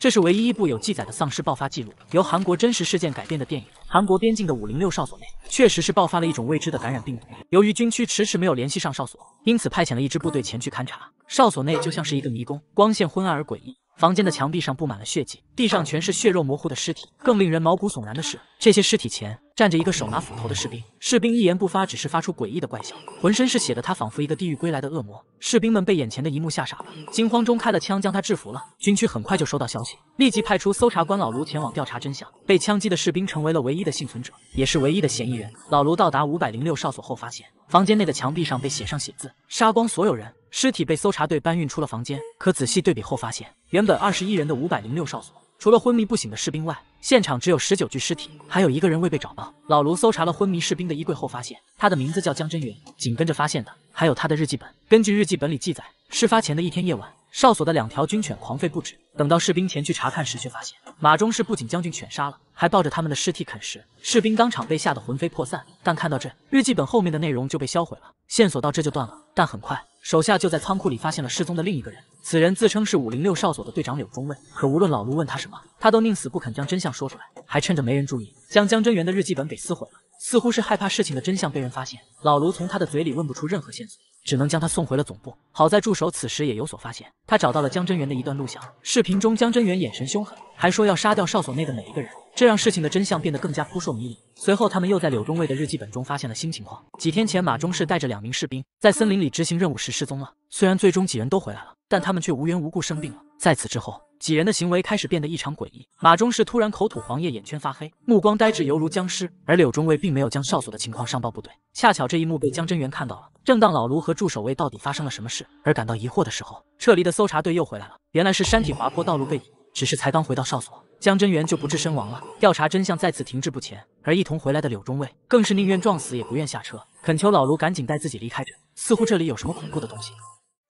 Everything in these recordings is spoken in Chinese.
这是唯一一部有记载的丧尸爆发记录，由韩国真实事件改编的电影。韩国边境的五零六哨所内，确实是爆发了一种未知的感染病毒。由于军区迟迟没有联系上哨所，因此派遣了一支部队前去勘察。哨所内就像是一个迷宫，光线昏暗而诡异。房间的墙壁上布满了血迹，地上全是血肉模糊的尸体。更令人毛骨悚然的是，这些尸体前站着一个手拿斧头的士兵。士兵一言不发，只是发出诡异的怪笑，浑身是血的他仿佛一个地狱归来的恶魔。士兵们被眼前的一幕吓傻了，惊慌中开了枪将他制服了。军区很快就收到消息，立即派出搜查官老卢前往调查真相。被枪击的士兵成为了唯一的幸存者，也是唯一的嫌疑人。老卢到达五百零六哨所后，发现房间内的墙壁上被写上血字，杀光所有人。尸体被搜查队搬运出了房间，可仔细对比后发现，原本二十一人的五百零六哨所，除了昏迷不醒的士兵外，现场只有十九具尸体，还有一个人未被找到。老卢搜查了昏迷士兵的衣柜后，发现他的名字叫江真源。紧跟着发现的还有他的日记本。根据日记本里记载，事发前的一天夜晚，哨所的两条军犬狂吠不止。等到士兵前去查看时，却发现马忠士不仅将军犬杀了，还抱着他们的尸体啃食。士兵当场被吓得魂飞魄散。但看到这日记本后面的内容就被销毁了，线索到这就断了。但很快。手下就在仓库里发现了失踪的另一个人，此人自称是五零六哨所的队长柳宗卫。可无论老卢问他什么，他都宁死不肯将真相说出来，还趁着没人注意，将江真源的日记本给撕毁了，似乎是害怕事情的真相被人发现。老卢从他的嘴里问不出任何线索，只能将他送回了总部。好在助手此时也有所发现，他找到了江真源的一段录像，视频中江真源眼神凶狠，还说要杀掉哨所内的每一个人。这让事情的真相变得更加扑朔迷离。随后，他们又在柳中尉的日记本中发现了新情况：几天前，马中士带着两名士兵在森林里执行任务时失踪了。虽然最终几人都回来了，但他们却无缘无故生病了。在此之后，几人的行为开始变得异常诡异。马中士突然口吐黄液，眼圈发黑，目光呆滞，犹如僵尸。而柳中尉并没有将哨所的情况上报部队。恰巧这一幕被江真源看到了。正当老卢和助手为到底发生了什么事而感到疑惑的时候，撤离的搜查队又回来了。原来是山体滑坡，道路被堵。只是才刚回到哨所，江真源就不治身亡了。调查真相再次停滞不前，而一同回来的柳中尉更是宁愿撞死也不愿下车，恳求老卢赶紧带自己离开这，似乎这里有什么恐怖的东西。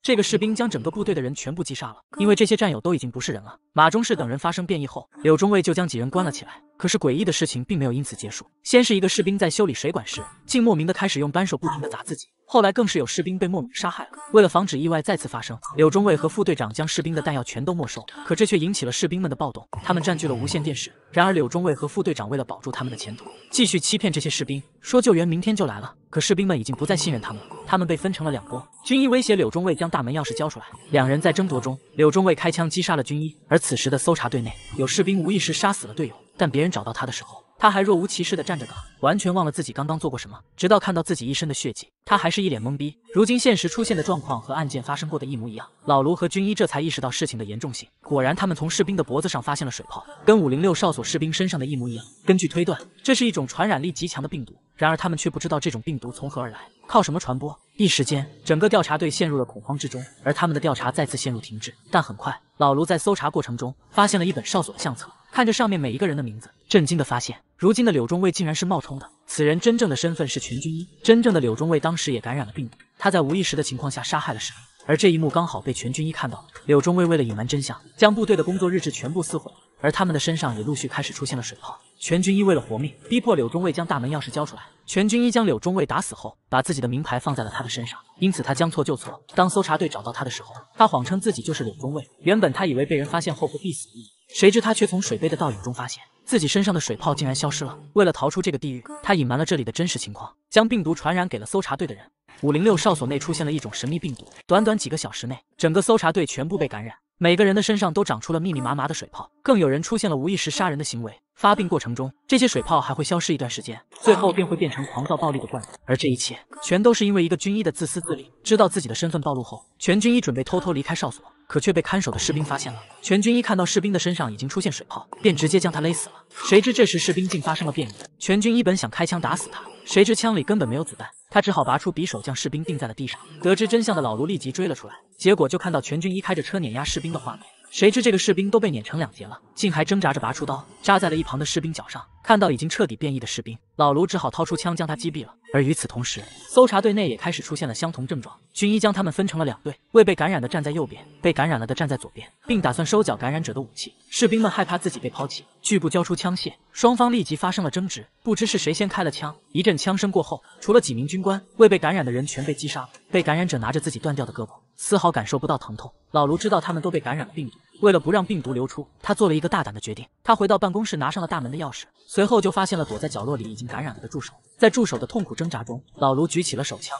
这个士兵将整个部队的人全部击杀了，因为这些战友都已经不是人了。马中士等人发生变异后，柳中尉就将几人关了起来。可是诡异的事情并没有因此结束，先是一个士兵在修理水管时，竟莫名的开始用扳手不停的砸自己。后来更是有士兵被莫名杀害了。为了防止意外再次发生，柳中尉和副队长将士兵的弹药全都没收。可这却引起了士兵们的暴动，他们占据了无线电室。然而柳中尉和副队长为了保住他们的前途，继续欺骗这些士兵，说救援明天就来了。可士兵们已经不再信任他们了，他们被分成了两拨。军医威胁柳中尉将大门钥匙交出来，两人在争夺中，柳中尉开枪击杀了军医。而此时的搜查队内有士兵无意识杀死了队友，但别人找到他的时候。他还若无其事地站着岗，完全忘了自己刚刚做过什么。直到看到自己一身的血迹，他还是一脸懵逼。如今现实出现的状况和案件发生过的一模一样，老卢和军医这才意识到事情的严重性。果然，他们从士兵的脖子上发现了水泡，跟五零六哨所士兵身上的一模一样。根据推断，这是一种传染力极强的病毒。然而，他们却不知道这种病毒从何而来，靠什么传播。一时间，整个调查队陷入了恐慌之中，而他们的调查再次陷入停滞。但很快，老卢在搜查过程中发现了一本哨所的相册。看着上面每一个人的名字，震惊的发现，如今的柳中尉竟然是冒充的。此人真正的身份是全军医，真正的柳中尉当时也感染了病毒，他在无意识的情况下杀害了士兵。而这一幕刚好被全军医看到了。柳中尉为了隐瞒真相，将部队的工作日志全部撕毁，而他们的身上也陆续开始出现了水泡。全军医为了活命，逼迫柳中尉将大门钥匙交出来。全军医将柳中尉打死后，把自己的名牌放在了他的身上，因此他将错就错。当搜查队找到他的时候，他谎称自己就是柳中尉。原本他以为被人发现后会必死无疑。谁知他却从水杯的倒影中发现自己身上的水泡竟然消失了。为了逃出这个地狱，他隐瞒了这里的真实情况，将病毒传染给了搜查队的人。五零六哨所内出现了一种神秘病毒，短短几个小时内，整个搜查队全部被感染，每个人的身上都长出了密密麻麻的水泡，更有人出现了无意识杀人的行为。发病过程中，这些水泡还会消失一段时间，最后便会变成狂躁暴力的怪物。而这一切，全都是因为一个军医的自私自利。知道自己的身份暴露后，全军医准备偷偷离开哨所。可却被看守的士兵发现了。全军一看到士兵的身上已经出现水泡，便直接将他勒死了。谁知这时士兵竟发生了变异。全军一本想开枪打死他，谁知枪里根本没有子弹，他只好拔出匕首将士兵钉在了地上。得知真相的老卢立即追了出来，结果就看到全军一开着车碾压士兵的画面。谁知这个士兵都被碾成两截了，竟还挣扎着拔出刀扎在了一旁的士兵脚上。看到已经彻底变异的士兵，老卢只好掏出枪将他击毙了。而与此同时，搜查队内也开始出现了相同症状。军医将他们分成了两队，未被感染的站在右边，被感染了的站在左边，并打算收缴感染者的武器。士兵们害怕自己被抛弃，拒不交出枪械，双方立即发生了争执。不知是谁先开了枪，一阵枪声过后，除了几名军官，未被感染的人全被击杀了。被感染者拿着自己断掉的胳膊。丝毫感受不到疼痛。老卢知道他们都被感染了病毒，为了不让病毒流出，他做了一个大胆的决定。他回到办公室，拿上了大门的钥匙，随后就发现了躲在角落里已经感染了的助手。在助手的痛苦挣扎中，老卢举起了手枪。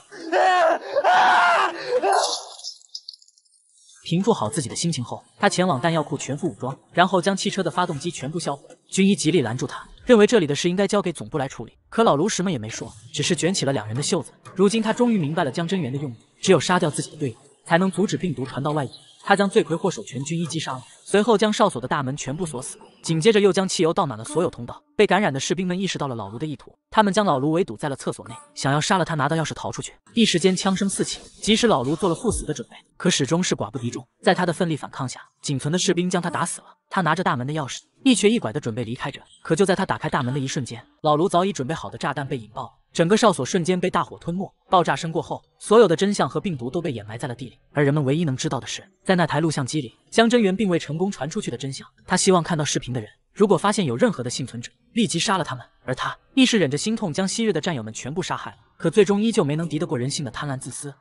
平复好自己的心情后，他前往弹药库全副武装，然后将汽车的发动机全部销毁。军医极力拦住他，认为这里的事应该交给总部来处理。可老卢什么也没说，只是卷起了两人的袖子。如今他终于明白了江真源的用意，只有杀掉自己的队友，才能阻止病毒传到外野。他将罪魁祸首全军一击杀了，随后将哨所的大门全部锁死，紧接着又将汽油倒满了所有通道。被感染的士兵们意识到了老卢的意图，他们将老卢围堵在了厕所内，想要杀了他，拿到钥匙逃出去。一时间枪声四起，即使老卢做了赴死的准备，可始终是寡不敌众。在他的奋力反抗下，仅存的士兵将他打死了。他拿着大门的钥匙，一瘸一拐的准备离开着，可就在他打开大门的一瞬间，老卢早已准备好的炸弹被引爆。整个哨所瞬间被大火吞没，爆炸声过后，所有的真相和病毒都被掩埋在了地里。而人们唯一能知道的是，在那台录像机里，江真源并未成功传出去的真相。他希望看到视频的人，如果发现有任何的幸存者，立即杀了他们。而他亦是忍着心痛，将昔日的战友们全部杀害了。可最终依旧没能敌得过人性的贪婪自私。